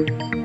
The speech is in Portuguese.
Música